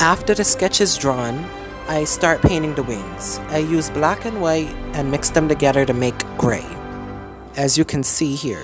After the sketch is drawn, I start painting the wings. I use black and white and mix them together to make gray, as you can see here.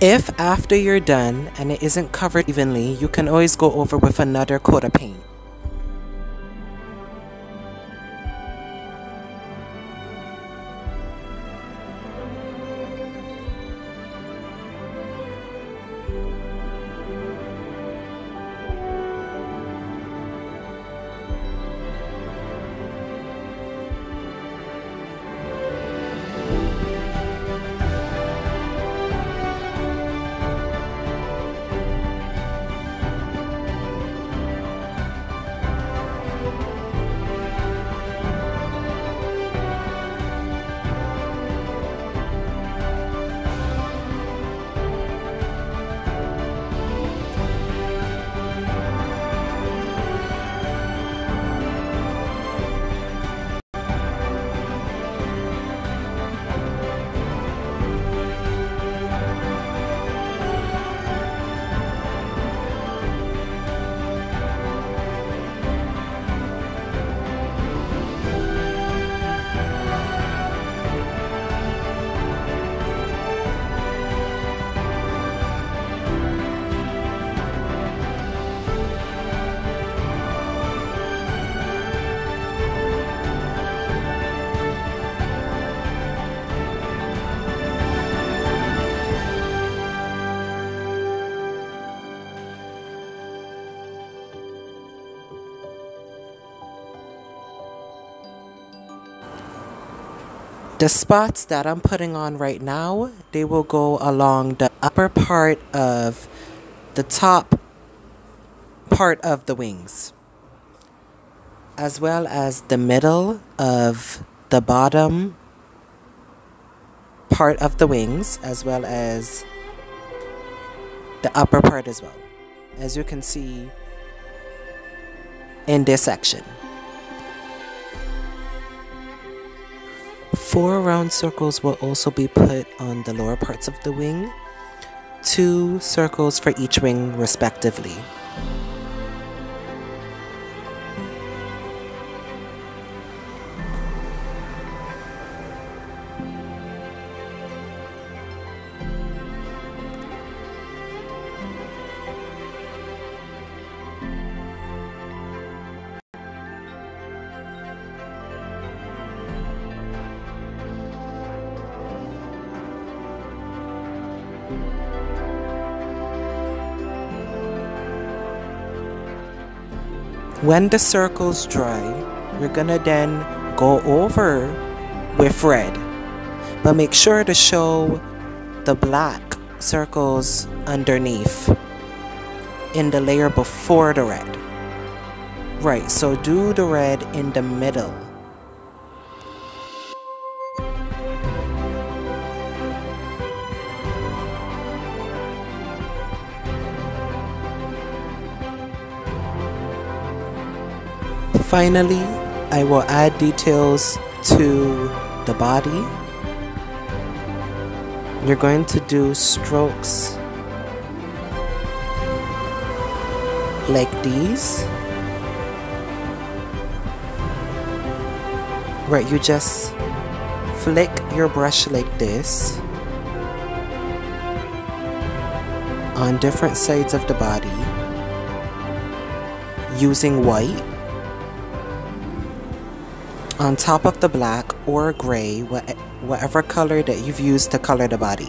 If after you're done and it isn't covered evenly, you can always go over with another coat of paint. The spots that I'm putting on right now, they will go along the upper part of the top part of the wings, as well as the middle of the bottom part of the wings, as well as the upper part as well, as you can see in this section. Four round circles will also be put on the lower parts of the wing, two circles for each wing respectively. When the circles dry, you're gonna then go over with red. But make sure to show the black circles underneath in the layer before the red. Right, so do the red in the middle. Finally, I will add details to the body. You're going to do strokes like these. Where you just flick your brush like this on different sides of the body using white on top of the black or gray, whatever color that you've used to color the body.